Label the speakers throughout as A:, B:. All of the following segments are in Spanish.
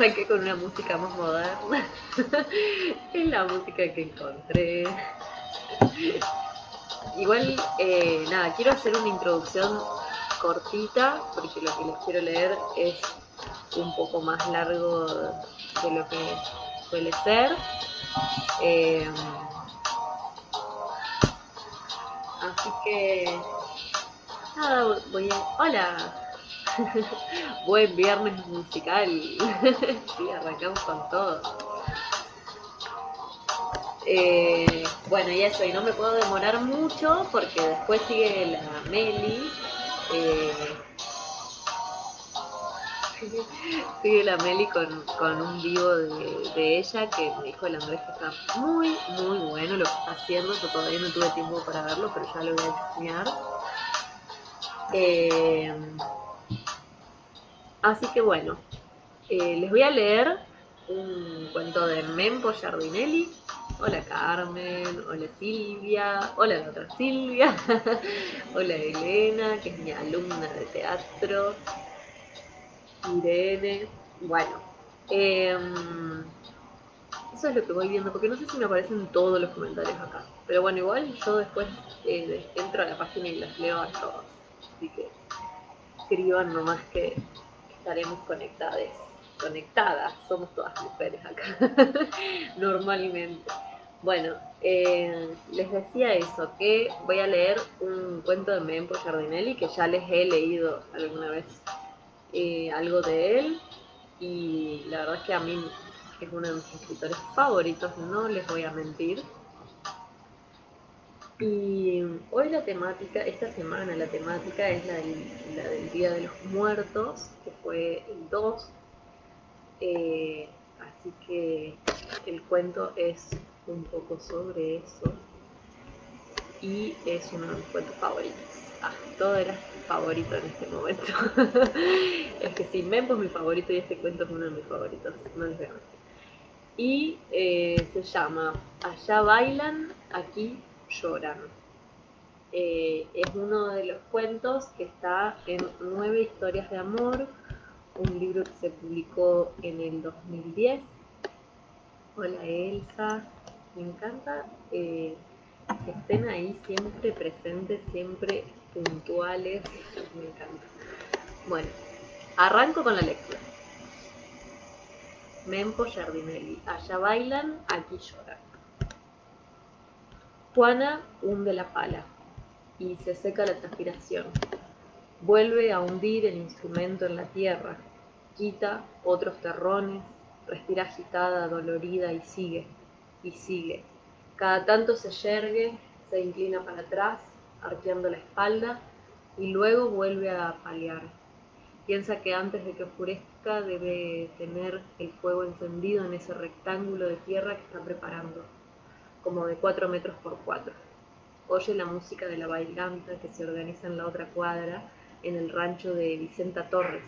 A: arranqué con una música más moderna. es la música que encontré. Igual, eh, nada, quiero hacer una introducción cortita porque lo que les quiero leer es un poco más largo de lo que suele ser. Eh, así que nada, voy a. Hola. Buen viernes musical. sí, arrancamos con todo. Eh, bueno, y eso, y no me puedo demorar mucho porque después sigue la Meli. Eh, sigue la Meli con, un vivo de, ella que me dijo el Andrés que está muy, muy bueno lo que está haciendo. Yo todavía no tuve tiempo para verlo, pero ya lo voy a enseñar. Eh, así que bueno, eh, les voy a leer un cuento de Mempo Giardinelli. Hola Carmen, hola Silvia, hola la otra Silvia, hola Elena, que es mi alumna de teatro, Irene, bueno, em, eso es lo que voy viendo, porque no sé si me aparecen todos los comentarios acá, pero bueno, igual yo después eh, entro a la página y las leo a todos, así que escriban nomás que estaremos conectadas, conectadas, somos todas mujeres acá, normalmente. Bueno, eh, les decía eso, que voy a leer un cuento de Mempo Giardinelli, que ya les he leído alguna vez eh, algo de él y la verdad es que a mí es uno de mis escritores favoritos, no les voy a mentir. Y hoy la temática, esta semana la temática es la del, Día de los Muertos, que fue el 2. Eh, así que el cuento es un poco sobre eso y es uno de mis cuentos favoritos. Ah, todo era favorito en este momento. es que sí, Mempo es mi favorito y este cuento es uno de mis favoritos, no es Y eh, se llama Allá bailan, aquí lloran. Eh, es uno de los cuentos que está en Nueve historias de amor, un libro que se publicó en el 2010. Hola Elsa, me encanta eh, que estén ahí siempre presentes, siempre puntuales, me encanta. Bueno, arranco con la lectura. Mempo Giardinelli, allá bailan, aquí lloran. Juana hunde la pala y se seca la transpiración. Vuelve a hundir el instrumento en la tierra, quita otros terrones, respira agitada, dolorida y sigue, y sigue. Cada tanto se yergue, se inclina para atrás, arqueando la espalda y luego vuelve a paliar. Piensa que antes de que oscurezca debe tener el fuego encendido en ese rectángulo de tierra que está preparando, como de cuatro metros por cuatro. Oye la música de la bailanta que se organiza en la otra cuadra, en el rancho de Vicenta Torres.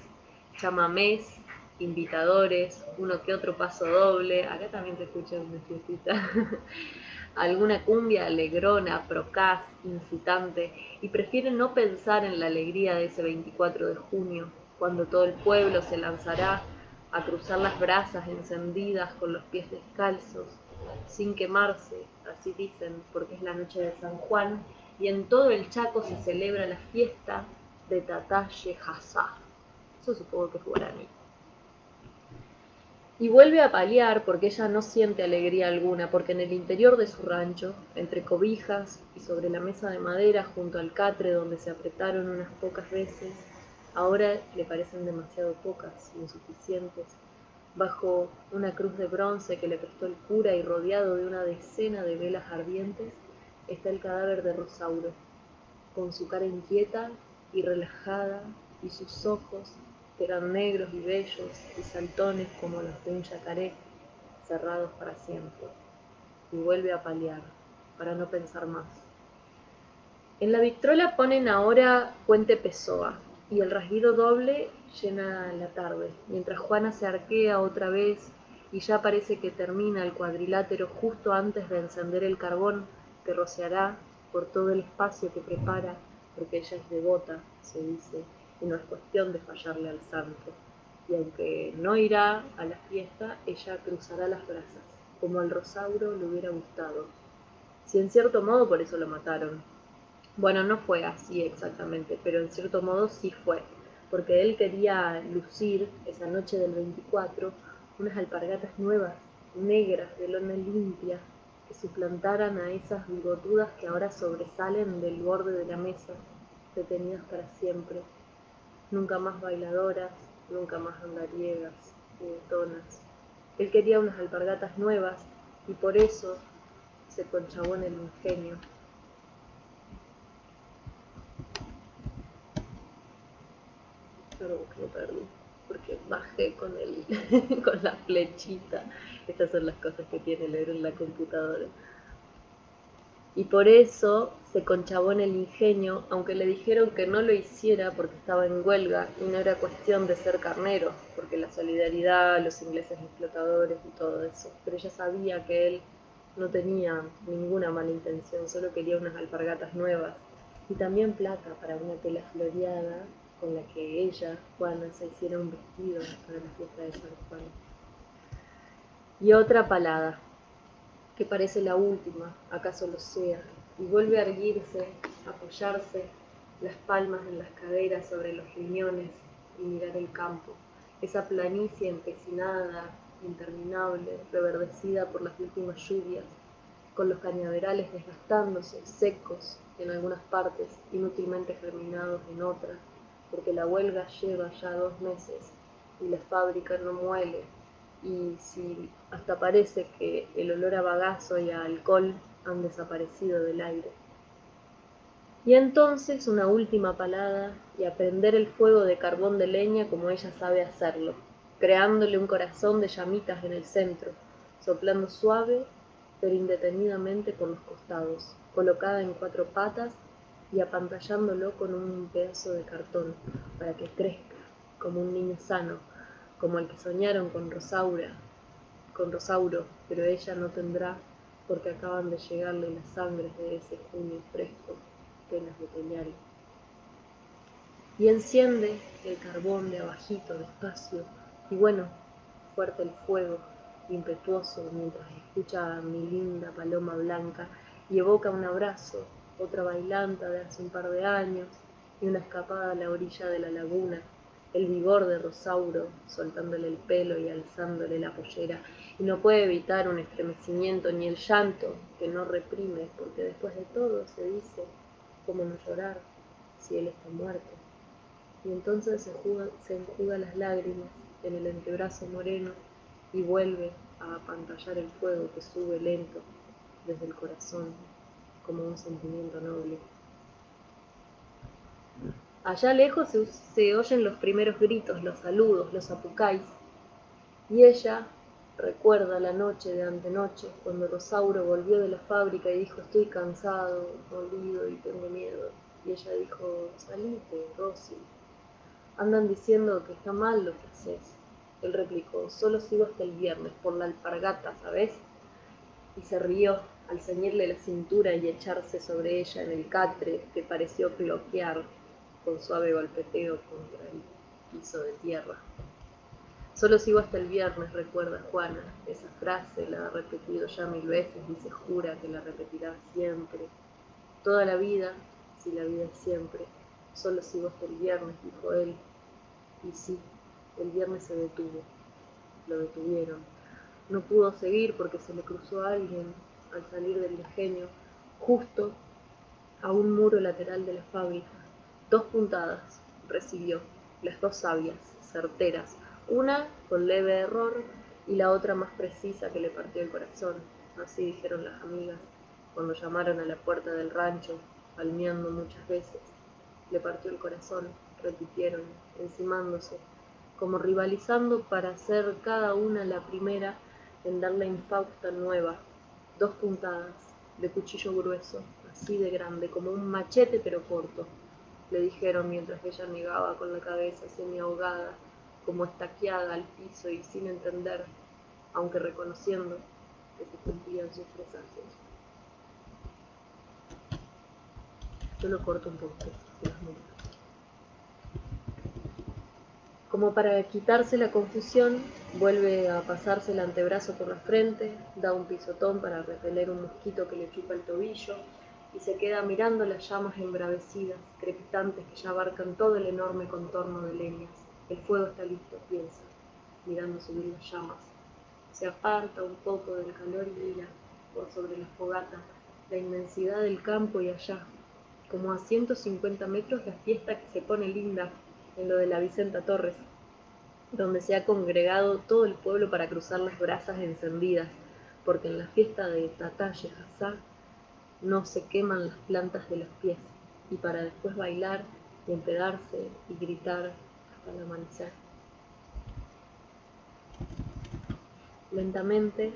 A: Chamamés, invitadores, uno que otro paso doble. Acá también se escucha una fiestita. alguna cumbia alegrona, procaz, incitante, y prefiere no pensar en la alegría de ese 24 de junio, cuando todo el pueblo se lanzará a cruzar las brasas encendidas con los pies descalzos, sin quemarse, así dicen, porque es la noche de San Juan, y en todo el Chaco se celebra la fiesta de Tataye Hazá. Eso supongo que es guaraní y vuelve a paliar porque ella no siente alegría alguna, porque en el interior de su rancho, entre cobijas y sobre la mesa de madera junto al catre donde se apretaron unas pocas veces, ahora le parecen demasiado pocas, insuficientes, bajo una cruz de bronce que le prestó el cura y rodeado de una decena de velas ardientes, está el cadáver de Rosauro, con su cara inquieta y relajada y sus ojos eran negros y bellos y saltones como los de un yacaré, cerrados para siempre, y vuelve a paliar, para no pensar más. En la victrola ponen ahora Puente Pessoa, y el rasguido doble llena la tarde, mientras Juana se arquea otra vez y ya parece que termina el cuadrilátero justo antes de encender el carbón que rociará por todo el espacio que prepara porque ella es devota, se dice, y no es cuestión de fallarle al santo. Y aunque no irá a la fiesta, ella cruzará las brasas, como al Rosauro le hubiera gustado. Si en cierto modo por eso lo mataron. Bueno, no fue así exactamente, pero en cierto modo sí fue, porque él quería lucir esa noche del 24 unas alpargatas nuevas, negras, de lona limpia, que suplantaran a esas bigotudas que ahora sobresalen del borde de la mesa, detenidas para siempre, nunca más bailadoras, nunca más andariegas, juguetonas. Él quería unas alpargatas nuevas y por eso se conchabó en el ingenio. Pero lo perdí porque bajé con, el, con la flechita. Estas son las cosas que tiene leer en la computadora. Y por eso se conchabó en el ingenio, aunque le dijeron que no lo hiciera porque estaba en huelga y no era cuestión de ser carnero, porque la solidaridad, los ingleses explotadores y todo eso. Pero ella sabía que él no tenía ninguna mala intención, solo quería unas alpargatas nuevas y también plata para una tela floreada con la que ella, Juana, se hiciera un vestido para la fiesta de San Juan. Y otra palada, que parece la última, acaso lo sea, y vuelve a erguirse, apoyarse las palmas en las caderas sobre los riñones y mirar el campo, esa planicie empecinada, interminable, reverdecida por las últimas lluvias, con los cañaverales desgastándose, secos en algunas partes, inútilmente germinados en otras, porque la huelga lleva ya dos meses y la fábrica no muele y si hasta parece que el olor a bagazo y a alcohol han desaparecido del aire. Y entonces una última palada y aprender el fuego de carbón de leña como ella sabe hacerlo, creándole un corazón de llamitas en el centro, soplando suave pero indetenidamente por los costados, colocada en cuatro patas y apantallándolo con un pedazo de cartón para que crezca como un niño sano, como el que soñaron con Rosaura, con Rosauro, pero ella no tendrá porque acaban de llegarle las sangres de ese junio fresco, penas de otoñal. Y enciende el carbón de abajito, despacio, y bueno, fuerte el fuego, impetuoso, mientras escucha a mi linda paloma blanca y evoca un abrazo otra bailanta de hace un par de años y una escapada a la orilla de la laguna, el vigor de Rosauro soltándole el pelo y alzándole la pollera, y no puede evitar un estremecimiento ni el llanto que no reprime, porque después de todo se dice, ¿cómo no llorar si él está muerto? Y entonces se, se enjuga las lágrimas en el antebrazo moreno y vuelve a apantallar el fuego que sube lento desde el corazón como un sentimiento noble. Allá lejos se, oyen los primeros gritos, los saludos, los apucáis, y ella recuerda la noche de antenoche, cuando Rosauro volvió de la fábrica y dijo, estoy cansado, molido y tengo miedo. Y ella dijo, salite, Rosy. Andan diciendo que está mal lo que haces. Él replicó, solo sigo hasta el viernes, por la alpargata, ¿sabes? Y se rió al ceñirle la cintura y echarse sobre ella en el catre que pareció bloquear con suave golpeteo contra el piso de tierra. Solo sigo hasta el viernes, recuerda Juana. Esa frase la ha repetido ya mil veces y se jura que la repetirá siempre. Toda la vida, si la vida es siempre. Solo sigo hasta el viernes, dijo él. Y sí, el viernes se detuvo. Lo detuvieron. No pudo seguir porque se le cruzó a alguien al salir del ingenio, justo a un muro lateral de la fábrica. Dos puntadas recibió, las dos sabias, certeras, una con leve error y la otra más precisa que le partió el corazón, así dijeron las amigas cuando llamaron a la puerta del rancho, palmeando muchas veces. Le partió el corazón, repitieron, encimándose, como rivalizando para ser cada una la primera en dar la infausta nueva dos puntadas de cuchillo grueso, así de grande, como un machete pero corto, le dijeron mientras ella negaba con la cabeza semi ahogada, como estaqueada al piso y sin entender, aunque reconociendo que se cumplían sus presagios. Yo lo corto un poco. Como para quitarse la confusión, vuelve a pasarse el antebrazo por la frente, da un pisotón para repeler un mosquito que le chupa el tobillo y se queda mirando las llamas embravecidas, crepitantes que ya abarcan todo el enorme contorno de leñas. El fuego está listo, piensa, mirando subir las llamas. Se aparta un poco del calor y mira por sobre la fogata la inmensidad del campo y allá, como a 150 metros, la fiesta que se pone linda en lo de la Vicenta Torres, donde se ha congregado todo el pueblo para cruzar las brasas encendidas, porque en la fiesta de Tataye Hassá no se queman las plantas de los pies, y para después bailar y empedarse y gritar hasta el amanecer. Lentamente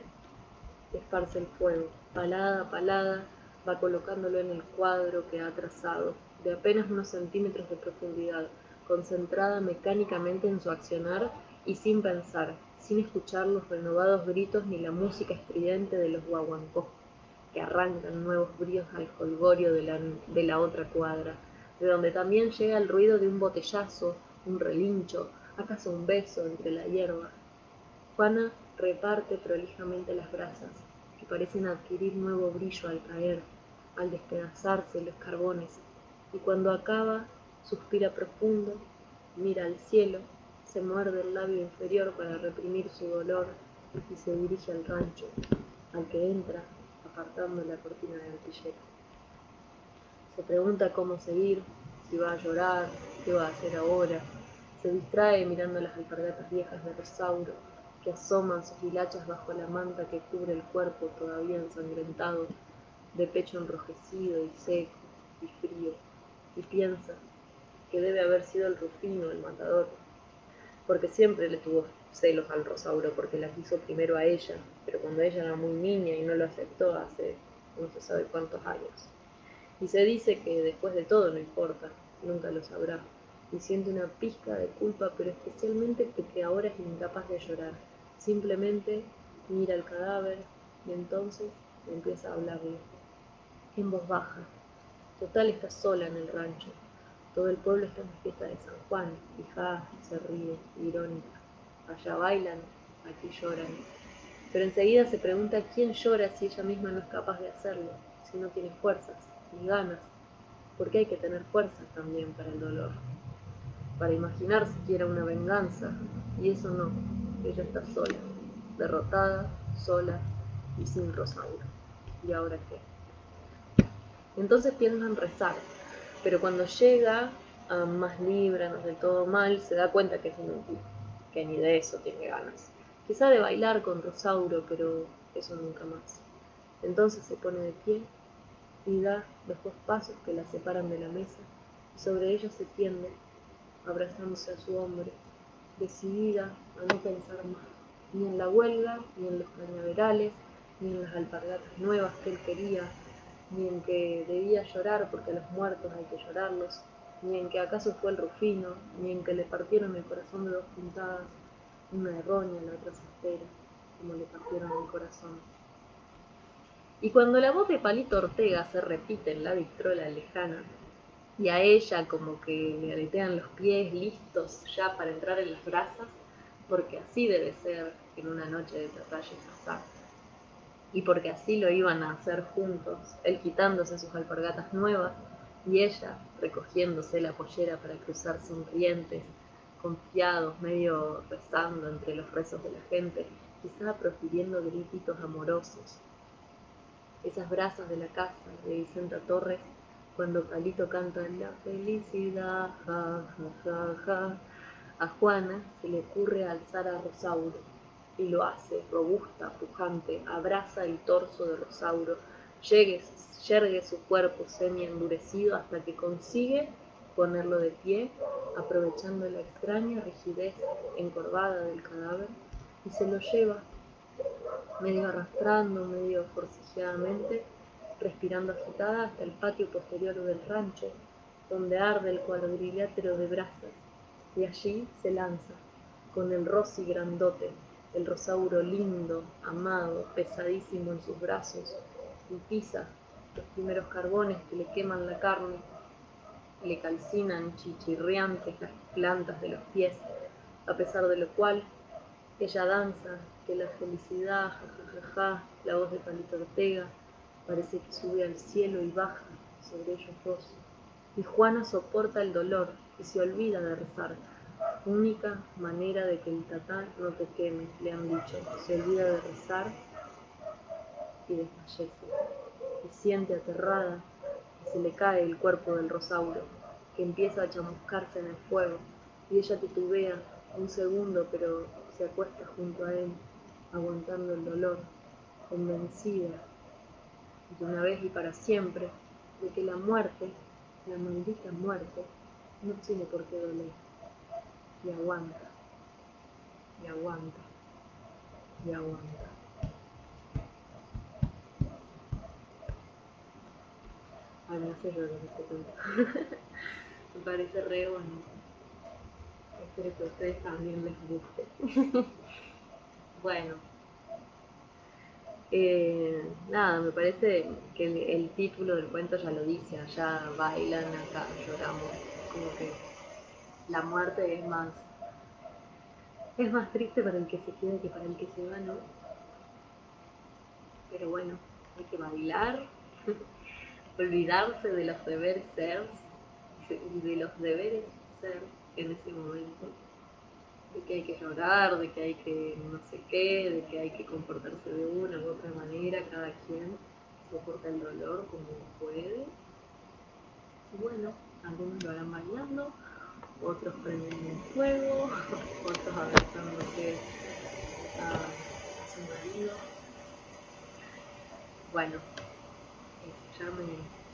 A: esparce el fuego, palada a palada, va colocándolo en el cuadro que ha trazado, de apenas unos centímetros de profundidad, concentrada mecánicamente en su accionar y sin pensar, sin escuchar los renovados gritos ni la música estridente de los guaguancó, que arrancan nuevos bríos al colgorio de la, de la otra cuadra, de donde también llega el ruido de un botellazo, un relincho, acaso un beso entre la hierba. Juana reparte prolijamente las brasas, que parecen adquirir nuevo brillo al caer, al despedazarse los carbones, y cuando acaba, suspira profundo, mira al cielo, se muerde el labio inferior para reprimir su dolor y se dirige al rancho, al que entra apartando la cortina de artillero. Se pregunta cómo seguir, si va a llorar, qué va a hacer ahora. Se distrae mirando las alpargatas viejas de Rosauro, que asoman sus hilachas bajo la manta que cubre el cuerpo todavía ensangrentado de pecho enrojecido y seco y frío, y piensa que debe haber sido el Rufino el matador, porque siempre le tuvo celos al Rosauro, porque la quiso primero a ella, pero cuando ella era muy niña y no lo aceptó hace no se sabe cuántos años. Y se dice que después de todo no importa, nunca lo sabrá, y siente una pizca de culpa, pero especialmente porque ahora es incapaz de llorar. Simplemente mira el cadáver y entonces empieza a hablarle en voz baja. Total está sola en el rancho. Todo el pueblo está en la fiesta de San Juan, y se ríe, irónica. Allá bailan, aquí lloran. Pero enseguida se pregunta quién llora si ella misma no es capaz de hacerlo, si no tiene fuerzas ni ganas, porque hay que tener fuerzas también para el dolor, para imaginar siquiera una venganza, y eso no, ella está sola, derrotada, sola y sin Rosauro. ¿Y ahora qué? Entonces piensan rezar, pero cuando llega a más libre, no del todo mal, se da cuenta que es inútil, que ni de eso tiene ganas. Quizá de bailar con Rosauro, pero eso nunca más. Entonces se pone de pie y da los dos pasos que la separan de la mesa y sobre ella se tiende, abrazándose a su hombre, decidida a no pensar más, ni en la huelga, ni en los cañaverales, ni en las alpargatas nuevas que él quería, ni en que debía llorar porque a los muertos hay que llorarlos, ni en que acaso fue el Rufino, ni en que le partieron el corazón de dos puntadas, una errónea, la otra espera, como le partieron el corazón. Y cuando la voz de Palito Ortega se repite en la vitrola lejana, y a ella como que le aletean los pies listos ya para entrar en las brasas, porque así debe ser en una noche de tratalles pasar y porque así lo iban a hacer juntos, él quitándose sus alpargatas nuevas y ella recogiéndose la pollera para cruzar sonrientes, confiados, medio rezando entre los rezos de la gente, quizá profiriendo grititos amorosos. Esas brasas de la casa de Vicenta Torres, cuando Palito canta La felicidad, ja, a Juana se le ocurre alzar a Rosauro y lo hace, robusta, pujante, abraza el torso de Rosauro, yergue su cuerpo semi-endurecido hasta que consigue ponerlo de pie, aprovechando la extraña rigidez encorvada del cadáver, y se lo lleva, medio arrastrando, medio forcejeadamente, respirando agitada hasta el patio posterior del rancho, donde arde el cuadrilátero de brasas, y allí se lanza, con el rosy grandote, el rosauro lindo, amado, pesadísimo en sus brazos, y pisa los primeros carbones que le queman la carne le calcinan chichirriantes las plantas de los pies, a pesar de lo cual ella danza, que la felicidad, la voz de Palito Ortega, parece que sube al cielo y baja sobre ellos dos. Y Juana soporta el dolor y se olvida de rezar. Única manera de que el tatá no te queme, le han dicho. Se olvida de rezar y desfallece. Y siente aterrada que se le cae el cuerpo del Rosauro, que empieza a chamuscarse en el fuego. Y ella titubea un segundo, pero se acuesta junto a él, aguantando el dolor, convencida de una vez y para siempre de que la muerte, la maldita muerte, no tiene por qué doler. Y aguanta, y aguanta, y aguanta. Ay, me hace llorar este cuento. me parece re bonito. Espero que a ustedes también les guste. bueno. Eh, nada, me parece que el, título del cuento ya lo dice, allá bailan, acá lloramos, como que la muerte es más, es más triste para el que se queda que para el que se va, ¿no? Pero bueno, hay que bailar, olvidarse de los deberes ser, de los deberes ser en ese momento de que hay que llorar, de que hay que no sé qué, de que hay que comportarse de una u otra manera, cada quien soporta el dolor como puede. Bueno, algunos lo harán bailando, otros prendiendo el fuego, otros abrazándose a, a su marido. Bueno, ya me,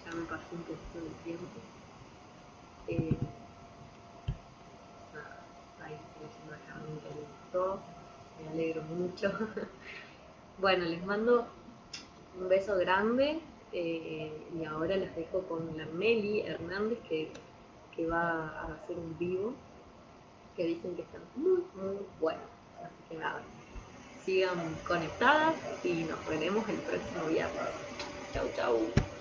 A: ya me pasé un poquito de tiempo. Eh, me alegro mucho. bueno, les mando un beso grande eh, y ahora les dejo con la Meli Hernández que, que va a hacer un vivo que dicen que están muy, muy buenos. Así que nada, sigan conectadas y nos veremos el próximo viernes. Chau, chau.